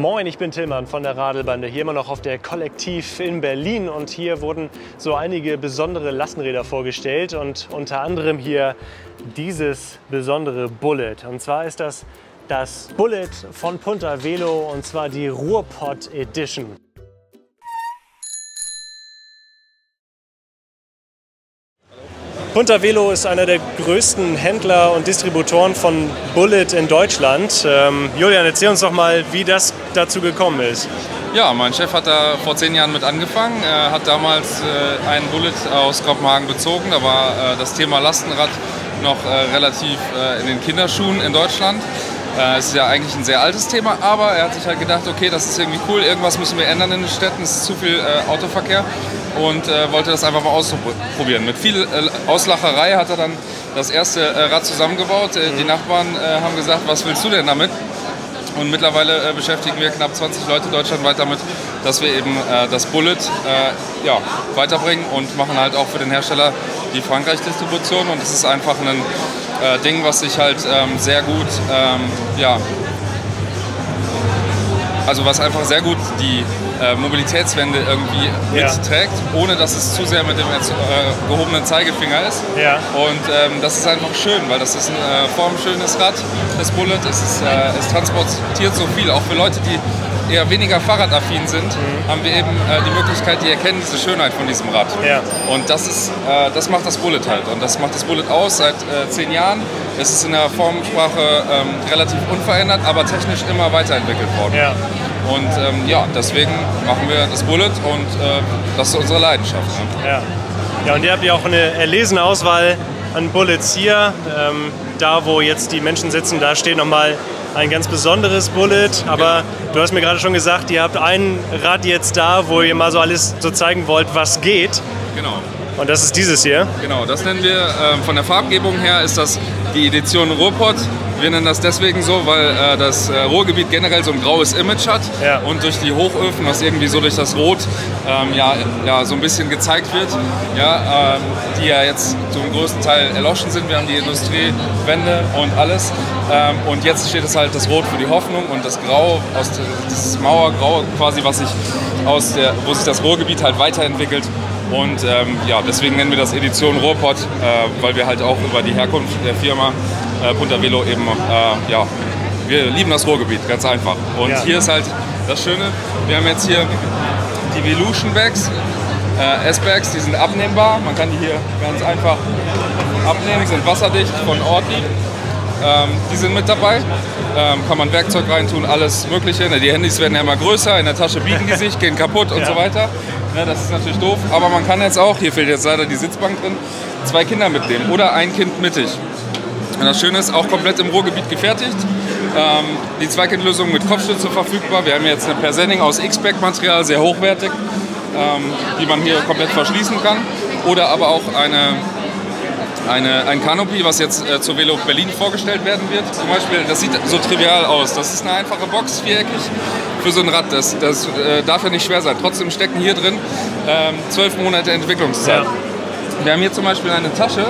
Moin, ich bin Tillmann von der Radelbande, hier immer noch auf der Kollektiv in Berlin und hier wurden so einige besondere Lastenräder vorgestellt und unter anderem hier dieses besondere Bullet. Und zwar ist das das Bullet von Punta Velo und zwar die Ruhrpott Edition. Punta Velo ist einer der größten Händler und Distributoren von Bullet in Deutschland. Ähm, Julian, erzähl uns doch mal, wie das dazu gekommen ist. Ja, mein Chef hat da vor zehn Jahren mit angefangen. Er hat damals äh, einen Bullet aus Kopenhagen bezogen. Da war äh, das Thema Lastenrad noch äh, relativ äh, in den Kinderschuhen in Deutschland. Äh, es ist ja eigentlich ein sehr altes Thema, aber er hat sich halt gedacht, okay, das ist irgendwie cool, irgendwas müssen wir ändern in den Städten, es ist zu viel äh, Autoverkehr und äh, wollte das einfach mal ausprobieren. Mit viel äh, Auslacherei hat er dann das erste äh, Rad zusammengebaut. Äh, die Nachbarn äh, haben gesagt, was willst du denn damit? Und mittlerweile äh, beschäftigen wir knapp 20 Leute deutschlandweit damit, dass wir eben das Bullet ja, weiterbringen und machen halt auch für den Hersteller die Frankreich-Distribution. Und es ist einfach ein Ding, was sich halt ähm, sehr gut ähm, ja, also was einfach sehr gut die äh, Mobilitätswende irgendwie Ja. mitträgt, ohne dass es zu sehr mit dem äh, gehobenen Zeigefinger ist. Ja. Und ähm, das ist einfach schön, weil das ist ein äh, formschönes Rad, das Bullet. Es, ist, äh, es transportiert so viel, auch für Leute, die eher weniger fahrradaffin sind, Mhm. haben wir eben äh, die Möglichkeit, die erkennen diese Schönheit von diesem Rad. Ja. Und das, ist, äh, das macht das Bullet halt. Und das macht das Bullet aus seit äh, zehn Jahren. Es ist in der Formsprache ähm, relativ unverändert, aber technisch immer weiterentwickelt worden. Ja. Und ähm, ja, deswegen machen wir das Bullet und äh, das ist unsere Leidenschaft. Ne? Ja. ja, und ihr habt ja auch eine erlesene Auswahl an Bullets hier. Ähm, da, wo jetzt die Menschen sitzen, da steht nochmal ein ganz besonderes Bullet. Aber du hast mir gerade schon gesagt, ihr habt ein Rad jetzt da, wo ihr mal so alles so zeigen wollt, was geht. Genau. Und das ist dieses hier. Genau, das nennen wir ähm, von der Farbgebung her ist das die Edition Ruhrpott. Wir nennen das deswegen so, weil äh, das äh, Ruhrgebiet generell so ein graues Image hat Ja. und durch die Hochöfen, was irgendwie so durch das Rot ähm, ja, ja, so ein bisschen gezeigt wird, ja, ähm, die ja jetzt zum größten Teil erloschen sind. Wir haben die Industriewende und alles. Ähm, und jetzt steht es halt das Rot für die Hoffnung und das Grau, aus das Mauergrau quasi, was sich aus der, wo sich das Ruhrgebiet halt weiterentwickelt. Und ähm, ja, deswegen nennen wir das Edition Ruhrpott, äh, weil wir halt auch über die Herkunft der Firma äh, Punta Velo eben, äh, ja, wir lieben das Ruhrgebiet, ganz einfach. Und Ja. hier ist halt das Schöne, wir haben jetzt hier die Velution Bags, äh, S-Bags, die sind abnehmbar. Man kann die hier ganz einfach abnehmen, sind wasserdicht von Ortlieb. Ähm, die sind mit dabei. Ähm, kann man Werkzeug reintun, alles Mögliche. Ne, Die Handys werden ja immer größer, in der Tasche biegen die sich, gehen kaputt und Ja. so weiter. Ne, das ist natürlich doof. Aber man kann jetzt auch, hier fehlt jetzt leider die Sitzbank drin, zwei Kinder mitnehmen oder ein Kind mittig. Und das Schöne ist, auch komplett im Ruhrgebiet gefertigt. Ähm, die Zweikindlösung mit Kopfstütze verfügbar. Wir haben jetzt eine Persenning aus X-Back-Material, sehr hochwertig, ähm, die man hier komplett verschließen kann. Oder aber auch eine, eine, ein Canopy, was jetzt äh, zur Velo Berlin vorgestellt werden wird. Zum Beispiel, das sieht so trivial aus. Das ist eine einfache Box, viereckig, für so ein Rad. Das, das äh, darf ja nicht schwer sein. Trotzdem stecken hier drin ähm, zwölf Monate Entwicklungszeit. Ja. Wir haben hier zum Beispiel eine Tasche,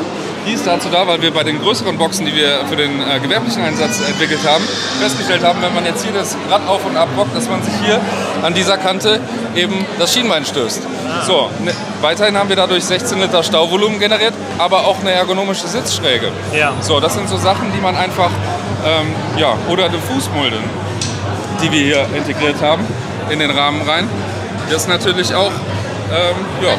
die ist dazu da, weil wir bei den größeren Boxen, die wir für den äh, gewerblichen Einsatz entwickelt haben, festgestellt haben, wenn man jetzt hier das Rad auf und ab bockt, dass man sich hier an dieser Kante eben das Schienbein stößt. So, ne, weiterhin haben wir dadurch 16 Liter Stauvolumen generiert, aber auch eine ergonomische Sitzschräge. Ja. So, das sind so Sachen, die man einfach, ähm, ja, oder eine Fußmulde, die wir hier integriert haben, in den Rahmen rein. Das ist natürlich auch, ähm, ja,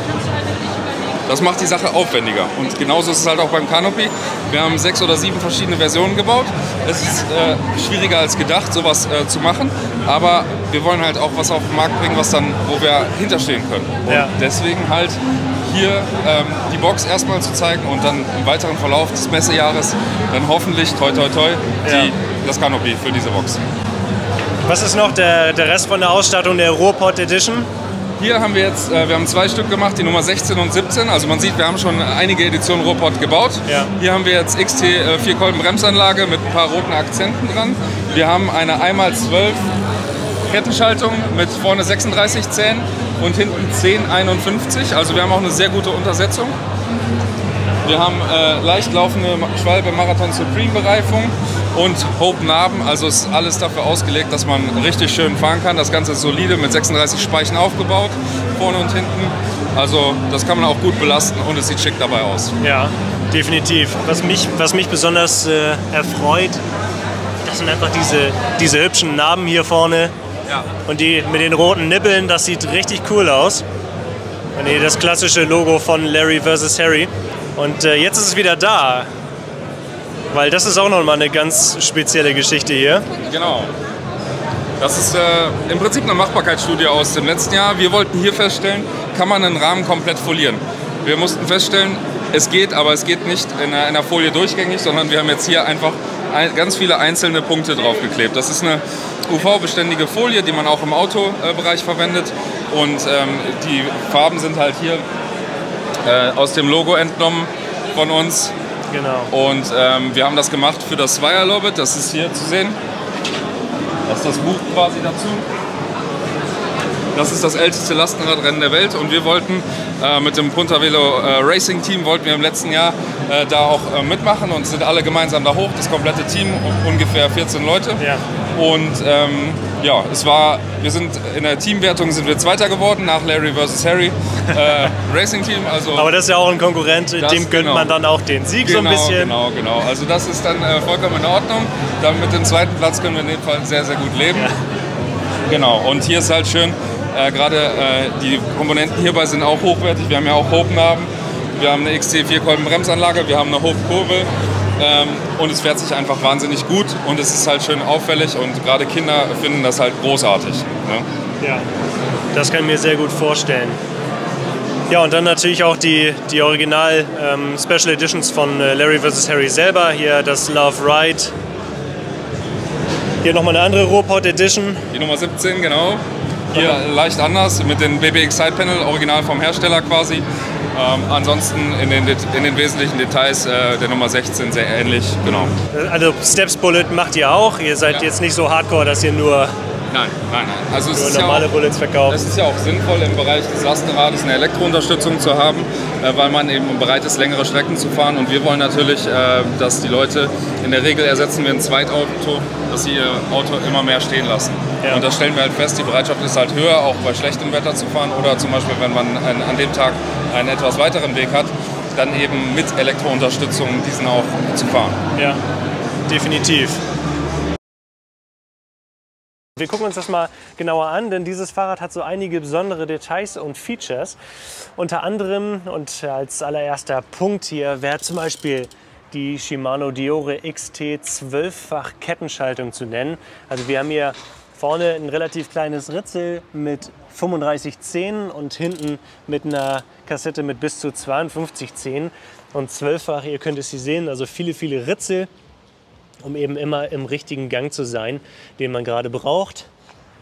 das macht die Sache aufwendiger. Und genauso ist es halt auch beim Canopy. Wir haben sechs oder sieben verschiedene Versionen gebaut. Es ist äh, schwieriger als gedacht, sowas äh, zu machen. Aber wir wollen halt auch was auf den Markt bringen, was dann, wo wir hinterstehen können. Und Ja. deswegen halt hier ähm, die Box erstmal zu zeigen und dann im weiteren Verlauf des Messejahres dann hoffentlich, toi toi toi, die, Ja. das Canopy für diese Box. Was ist noch der, der Rest von der Ausstattung der Ruhrpott Edition? Hier haben wir jetzt, äh, wir haben zwei Stück gemacht, die Nummer 16 und 17. Also man sieht, wir haben schon einige Editionen Ruhrpott gebaut. Ja. Hier haben wir jetzt XT äh, 4 Kolben Bremsanlage mit ein paar roten Akzenten dran. Wir haben eine 1x12 Kettenschaltung mit vorne 36 Zähnen und hinten 1051. Also wir haben auch eine sehr gute Untersetzung. Wir haben äh, leicht laufende Schwalbe Marathon Supreme Bereifung und Hope Narben. Also ist alles dafür ausgelegt, dass man richtig schön fahren kann. Das Ganze ist solide mit 36 Speichen aufgebaut, vorne und hinten. Also das kann man auch gut belasten und es sieht schick dabei aus. Ja, definitiv. Was mich, was mich besonders äh, erfreut, das sind einfach diese, diese hübschen Narben hier vorne. Ja. Und die mit den roten Nippeln, das sieht richtig cool aus. Und hier das klassische Logo von Larry vs. Harry. Und äh, jetzt ist es wieder da. Weil das ist auch nochmal eine ganz spezielle Geschichte hier. Genau. Das ist äh, im Prinzip eine Machbarkeitsstudie aus dem letzten Jahr. Wir wollten hier feststellen, kann man einen Rahmen komplett folieren. Wir mussten feststellen, es geht, aber es geht nicht in einer, in einer Folie durchgängig, sondern wir haben jetzt hier einfach ein, ganz viele einzelne Punkte draufgeklebt. Das ist eine UV-beständige Folie, die man auch im Autobereich verwendet. Und ähm, die Farben sind halt hier äh, aus dem Logo entnommen von uns. Genau. Und ähm, wir haben das gemacht für das Zweier Lobbit, das ist hier zu sehen. Das ist das Buch quasi dazu. Das ist das älteste Lastenradrennen der Welt und wir wollten äh, mit dem Punta Velo äh, Racing Team wollten wir im letzten Jahr äh, da auch äh, mitmachen und sind alle gemeinsam da hoch, das komplette Team, ungefähr 14 Leute. Ja. Und ähm, ja, es war, wir sind in der Teamwertung sind wir Zweiter geworden nach Larry vs. Harry äh, Racing Team. Also Aber das ist ja auch ein Konkurrent, Das- dem gönnt genau. man dann auch den Sieg genau, so ein bisschen. Genau, genau. Also das ist dann äh, vollkommen in Ordnung. Dann mit dem zweiten Platz können wir in dem Fall sehr, sehr gut leben. Ja. Genau. Und hier ist halt schön, äh, gerade äh, die Komponenten hierbei sind auch hochwertig. Wir haben ja auch Hope-Narben. Wir haben eine XT4-Kolben-Bremsanlage, wir haben eine Hope-Kurbel. Ähm, und es fährt sich einfach wahnsinnig gut und es ist halt schön auffällig und gerade Kinder finden das halt großartig. Ne? Ja, das kann ich mir sehr gut vorstellen. Ja, und dann natürlich auch die, die Original ähm, Special Editions von äh, Larry vs. Harry selber. Hier das Love Ride. Hier nochmal eine andere Robot Edition. Die Nummer 17, genau. Hier leicht anders mit den BBX Side Panel, original vom Hersteller quasi. Ähm, ansonsten in den, in den wesentlichen Details äh, der Nummer 16 sehr ähnlich, genau. Also Steps Bullet macht ihr auch. Ihr seid Ja. jetzt nicht so hardcore, dass ihr nur, Nein, nein, nein. Also es nur ist ja normale auch, Bullets verkauft. Es ist ja auch sinnvoll, im Bereich des Lastenrades eine Elektrounterstützung zu haben, äh, weil man eben bereit ist, längere Strecken zu fahren. Und wir wollen natürlich, äh, dass die Leute, in der Regel ersetzen wir ein Zweitauto, dass sie ihr Auto immer mehr stehen lassen. Ja. Und das stellen wir halt fest, die Bereitschaft ist halt höher, auch bei schlechtem Wetter zu fahren oder zum Beispiel, wenn man an, an dem Tag einen etwas weiteren Weg hat, dann eben mit Elektrounterstützung diesen auch zu fahren. Ja, definitiv. Wir gucken uns das mal genauer an, denn dieses Fahrrad hat so einige besondere Details und Features. Unter anderem und als allererster Punkt hier wäre zum Beispiel die Shimano Diore XT 12-fach Kettenschaltung zu nennen. Also wir haben hier vorne ein relativ kleines Ritzel mit 35 Zähnen und hinten mit einer Kassette mit bis zu 52 Zähnen und 12-fach, ihr könnt es hier sehen, also viele, viele Ritzel um eben immer im richtigen Gang zu sein, den man gerade braucht.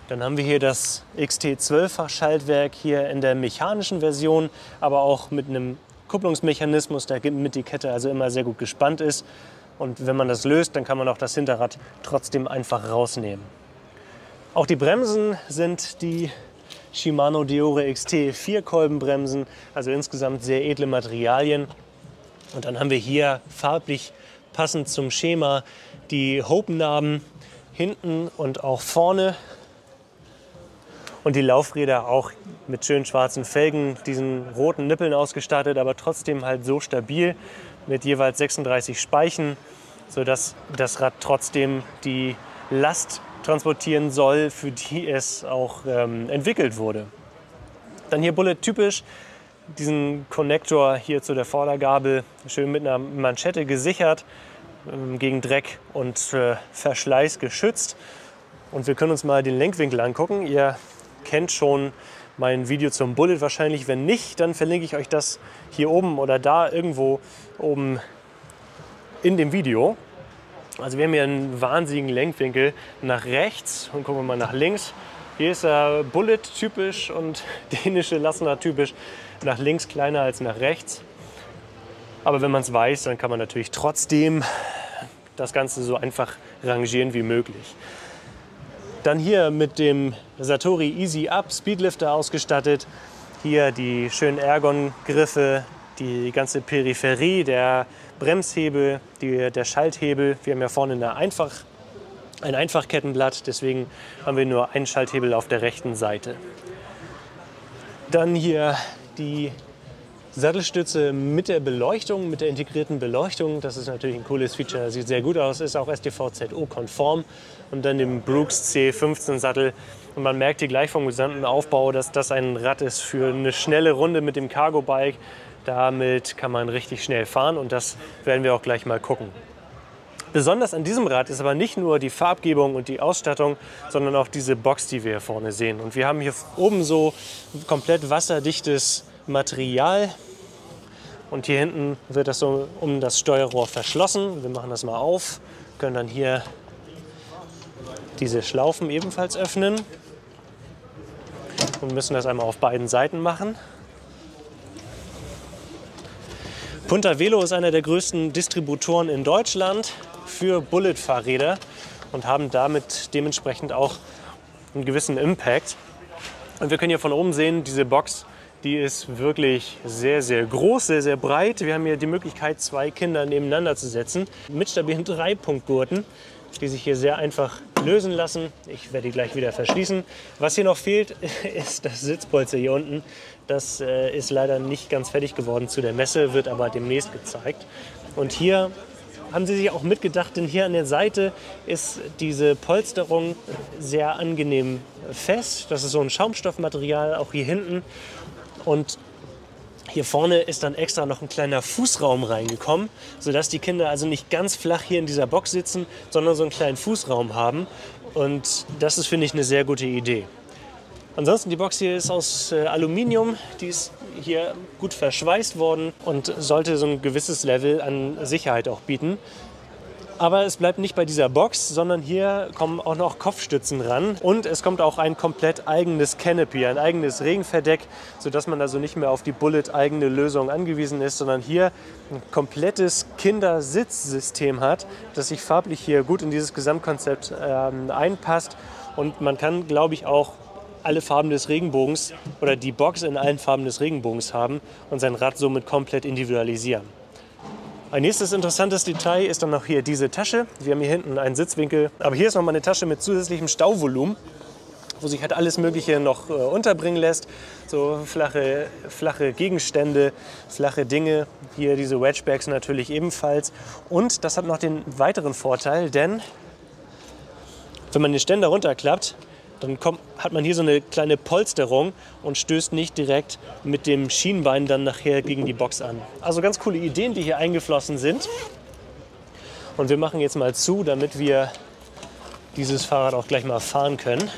Dann haben wir hier das XT12-fach Schaltwerk hier in der mechanischen Version, aber auch mit einem Kupplungsmechanismus, damit die Kette also immer sehr gut gespannt ist. Und wenn man das löst, dann kann man auch das Hinterrad trotzdem einfach rausnehmen. Auch die Bremsen sind die Shimano Diore XT Vierkolbenbremsen, also insgesamt sehr edle Materialien. Und dann haben wir hier farblich passend zum Schema die Hope-Narben hinten und auch vorne. Und die Laufräder auch mit schön schwarzen Felgen, diesen roten Nippeln ausgestattet, aber trotzdem halt so stabil mit jeweils 36 Speichen, sodass das Rad trotzdem die Last transportieren soll, für die es auch ähm, entwickelt wurde. Dann hier Bullet typisch, diesen Konnektor hier zu der Vordergabel schön mit einer Manschette gesichert, gegen Dreck und äh, Verschleiß geschützt. Und wir können uns mal den Lenkwinkel angucken. Ihr kennt schon mein Video zum Bullet wahrscheinlich. Wenn nicht, dann verlinke ich euch das hier oben oder da irgendwo oben in dem Video. Also wir haben hier einen wahnsinnigen Lenkwinkel nach rechts und gucken wir mal nach links. Hier ist er Bullet typisch und dänische Lassner typisch. Nach links kleiner als nach rechts. Aber wenn man es weiß, dann kann man natürlich trotzdem das Ganze so einfach rangieren wie möglich. Dann hier mit dem Satori Easy Up Speedlifter ausgestattet. Hier die schönen Ergon-Griffe, die ganze Peripherie, der Bremshebel, die, der Schalthebel. Wir haben ja vorne eine Einfach, ein Einfachkettenblatt, deswegen haben wir nur einen Schalthebel auf der rechten Seite. Dann hier die Sattelstütze mit der Beleuchtung, mit der integrierten Beleuchtung. Das ist natürlich ein cooles Feature, sieht sehr gut aus, ist auch STVZO-konform. Und dann den Brooks C15 Sattel. Und man merkt hier gleich vom gesamten Aufbau, dass das ein Rad ist für eine schnelle Runde mit dem Cargo-Bike. Damit kann man richtig schnell fahren und das werden wir auch gleich mal gucken. Besonders an diesem Rad ist aber nicht nur die Farbgebung und die Ausstattung, sondern auch diese Box, die wir hier vorne sehen. Und wir haben hier oben so komplett wasserdichtes Material. Und hier hinten wird das so um das Steuerrohr verschlossen. Wir machen das mal auf, können dann hier diese Schlaufen ebenfalls öffnen und müssen das einmal auf beiden Seiten machen. Punta Velo ist einer der größten Distributoren in Deutschland für Bullet-Fahrräder und haben damit dementsprechend auch einen gewissen Impact. Und wir können hier von oben sehen, diese Box, die ist wirklich sehr, sehr groß, sehr, sehr breit. Wir haben hier die Möglichkeit, zwei Kinder nebeneinander zu setzen mit stabilen Dreipunktgurten, die sich hier sehr einfach lösen lassen. Ich werde die gleich wieder verschließen. Was hier noch fehlt, ist das Sitzpolster hier unten. Das äh, ist leider nicht ganz fertig geworden zu der Messe, wird aber demnächst gezeigt. Und hier haben sie sich auch mitgedacht, denn hier an der Seite ist diese Polsterung sehr angenehm fest. Das ist so ein Schaumstoffmaterial, auch hier hinten. Und hier vorne ist dann extra noch ein kleiner Fußraum reingekommen, sodass die Kinder also nicht ganz flach hier in dieser Box sitzen, sondern so einen kleinen Fußraum haben. Und das ist, finde ich, eine sehr gute Idee. Ansonsten die Box hier ist aus äh, Aluminium, die ist hier gut verschweißt worden und sollte so ein gewisses Level an Sicherheit auch bieten. Aber es bleibt nicht bei dieser Box, sondern hier kommen auch noch Kopfstützen ran. Und es kommt auch ein komplett eigenes Canopy, ein eigenes Regenverdeck, sodass man also nicht mehr auf die Bullet-eigene Lösung angewiesen ist, sondern hier ein komplettes Kindersitzsystem hat, das sich farblich hier gut in dieses Gesamtkonzept ähm, einpasst. Und man kann, glaube ich, auch alle Farben des Regenbogens oder die Box in allen Farben des Regenbogens haben und sein Rad somit komplett individualisieren. Ein nächstes interessantes Detail ist dann noch hier diese Tasche. Wir haben hier hinten einen Sitzwinkel, aber hier ist noch mal eine Tasche mit zusätzlichem Stauvolumen, wo sich halt alles Mögliche noch äh, unterbringen lässt. So flache, flache Gegenstände, flache Dinge. Hier diese Wedgebags natürlich ebenfalls. Und das hat noch den weiteren Vorteil, denn wenn man den Ständer runterklappt, dann kommt, hat man hier so eine kleine Polsterung und stößt nicht direkt mit dem Schienbein dann nachher gegen die Box an. Also ganz coole Ideen, die hier eingeflossen sind. Und wir machen jetzt mal zu, damit wir dieses Fahrrad auch gleich mal fahren können.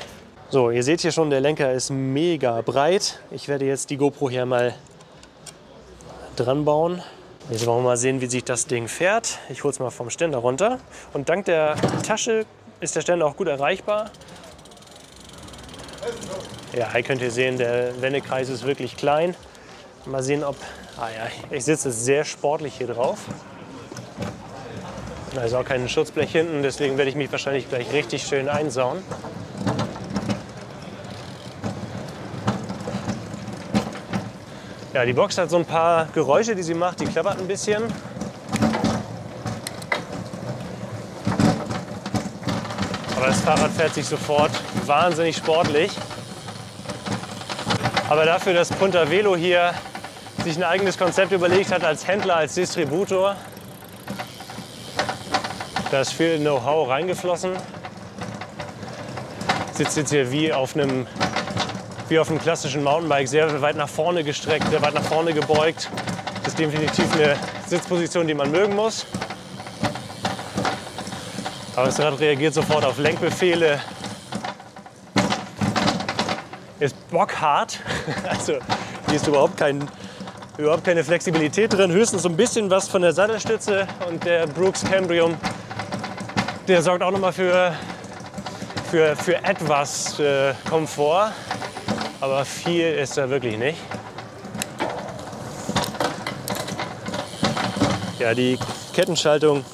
So, ihr seht hier schon, der Lenker ist mega breit. Ich werde jetzt die GoPro hier mal dran bauen. Jetzt wollen wir mal sehen, wie sich das Ding fährt. Ich hole es mal vom Ständer runter. Und dank der Tasche ist der Ständer auch gut erreichbar. Ja, hier könnt ihr sehen, der Wendekreis ist wirklich klein. Mal sehen, ob... Ah ja, ich sitze sehr sportlich hier drauf. Da ist auch kein Schutzblech hinten, deswegen werde ich mich wahrscheinlich gleich richtig schön einsauen. Ja, die Box hat so ein paar Geräusche, die sie macht. Die klappert ein bisschen. Aber das Fahrrad fährt sich sofort wahnsinnig sportlich. Aber dafür, dass Punta Velo hier sich ein eigenes Konzept überlegt hat als Händler, als Distributor, da ist viel Know-how reingeflossen. Sitzt jetzt hier wie auf einem wie auf einem klassischen Mountainbike, sehr weit nach vorne gestreckt, sehr weit nach vorne gebeugt. Das ist definitiv eine Sitzposition, die man mögen muss. Aber das Rad reagiert sofort auf Lenkbefehle. Ist bockhart. Also hier ist überhaupt, kein, überhaupt keine Flexibilität drin. Höchstens so ein bisschen was von der Sattelstütze. Und der Brooks Cambrium, der sorgt auch nochmal für, für, für etwas äh, Komfort. Aber viel ist da wirklich nicht. Ja, die Kettenschaltung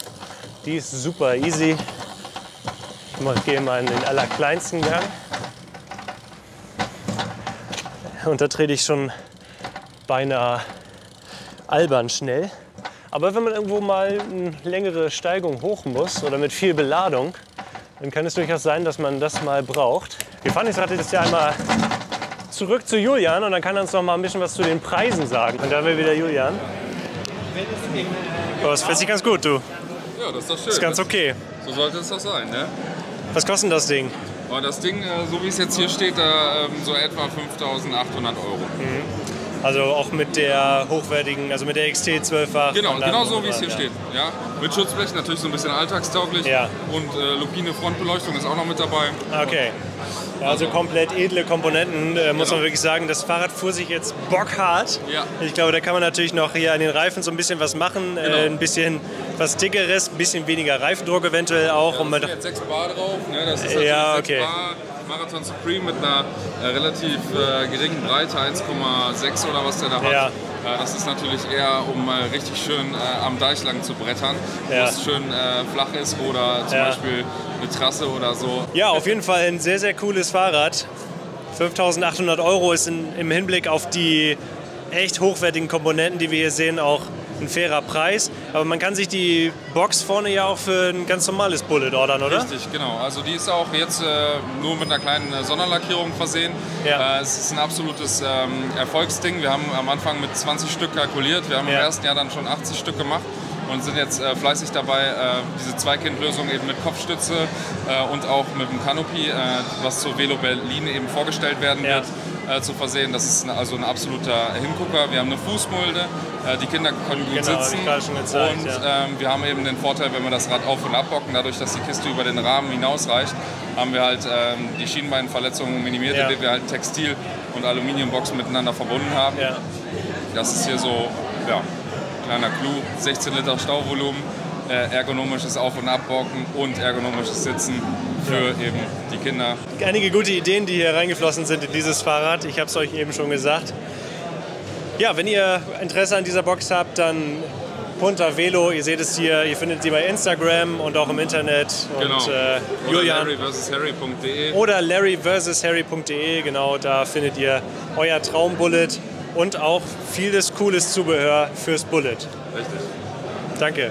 die ist super easy. Ich gehe mal in den allerkleinsten Gang. Und da trete ich schon beinahe albern schnell. Aber wenn man irgendwo mal eine längere Steigung hoch muss oder mit viel Beladung, dann kann es durchaus sein, dass man das mal braucht. Wir fahren jetzt gerade das Jahr einmal zurück zu Julian und dann kann er uns noch mal ein bisschen was zu den Preisen sagen. Und da wäre wieder Julian. Oh, das fährt sich ganz gut, du. Ja, das ist doch schön. Ist ganz okay. So sollte es doch sein, ne? Was kostet das Ding? Das Ding, äh, so wie es jetzt hier steht, da ähm, so etwa 5.800 Euro. Also auch mit der hochwertigen, also mit der XT 12-fach. Genau, und genau so und wie es hier weiter. steht. Ja, mit Schutzblech natürlich so ein bisschen alltagstauglich. Ja. Und äh, Lupine Frontbeleuchtung ist auch noch mit dabei. Okay. Ja, also komplett edle Komponenten, äh, muss Genau. man wirklich sagen. Das Fahrrad fuhr sich jetzt bockhart. Ja. Ich glaube, da kann man natürlich noch hier an den Reifen so ein bisschen was machen. Genau. Äh, ein bisschen was dickeres, ein bisschen weniger Reifendruck eventuell auch. Ja, und da man, sind jetzt 6 Bar drauf. Ne? Das ist Ja, 6 okay. Bar Marathon Supreme mit einer äh, relativ äh, geringen Breite, 1,6 oder was der da hat. Ja. Äh, das ist natürlich eher, um mal richtig schön äh, am Deich lang zu brettern, Ja. wo es schön äh, flach ist oder zum Ja. Beispiel eine Trasse oder so. ja, auf jeden Fall ein sehr, sehr cooles Fahrrad. 5800 Euro ist in, im Hinblick auf die echt hochwertigen Komponenten, die wir hier sehen, auch ein fairer Preis. Aber man kann sich die Box vorne ja auch für ein ganz normales Bullet ordern, oder? Richtig, genau. Also die ist auch jetzt äh, nur mit einer kleinen äh, Sonderlackierung versehen. Ja. Äh, es ist ein absolutes ähm, Erfolgsding. Wir haben am Anfang mit 20 Stück kalkuliert. Wir haben Ja. im ersten Jahr dann schon 80 Stück gemacht und sind jetzt äh, fleißig dabei, äh, diese Zweikindlösung eben mit Kopfstütze äh, und auch mit dem Canopy, äh, was zur Velo Berlin eben vorgestellt werden Ja. wird, äh, zu versehen. Das ist ein- also ein absoluter Hingucker. Wir haben eine Fußmulde, äh, die Kinder können gut Genau, sitzen gezeigt, und ja. ähm, wir haben eben den Vorteil, wenn wir das Rad auf- und abbocken, dadurch, dass die Kiste über den Rahmen hinausreicht, haben wir halt ähm, die Schienbeinverletzungen minimiert, Ja. indem wir halt Textil- und Aluminiumboxen miteinander verbunden haben. Ja. Das ist hier so, ja, kleiner Clou, 16 Liter Stauvolumen, ergonomisches Auf- und Abbocken und ergonomisches Sitzen für eben die Kinder. Einige gute Ideen, die hier reingeflossen sind in dieses Fahrrad. Ich habe es euch eben schon gesagt. Ja, wenn ihr Interesse an dieser Box habt, dann Punta Velo. Ihr seht es hier. Ihr findet sie bei Instagram und auch im Internet. Und Genau. äh, Oder Julian Larry vs. Harry.de. oder Larry vs. Harry.de. Genau, da findet ihr euer Traumbullet und auch vieles cooles Zubehör fürs Bullet. Richtig. Danke.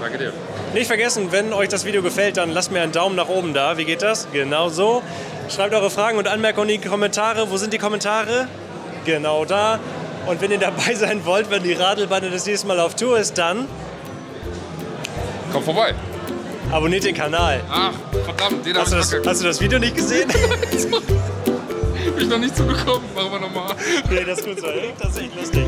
Danke dir. Nicht vergessen, wenn euch das Video gefällt, dann lasst mir einen Daumen nach oben da. Wie geht das? Genau so. Schreibt eure Fragen und Anmerkungen in die Kommentare. Wo sind die Kommentare? Genau da. Und wenn ihr dabei sein wollt, wenn die Radelbande das nächste Mal auf Tour ist, dann Komm vorbei. abonniert den Kanal. Ach, verdammt, den Hast du, das, hast du das Video nicht gesehen? Bin ich noch nicht zugekommen. Machen wir nochmal. nee, das ist gut so. Das ist echt lustig.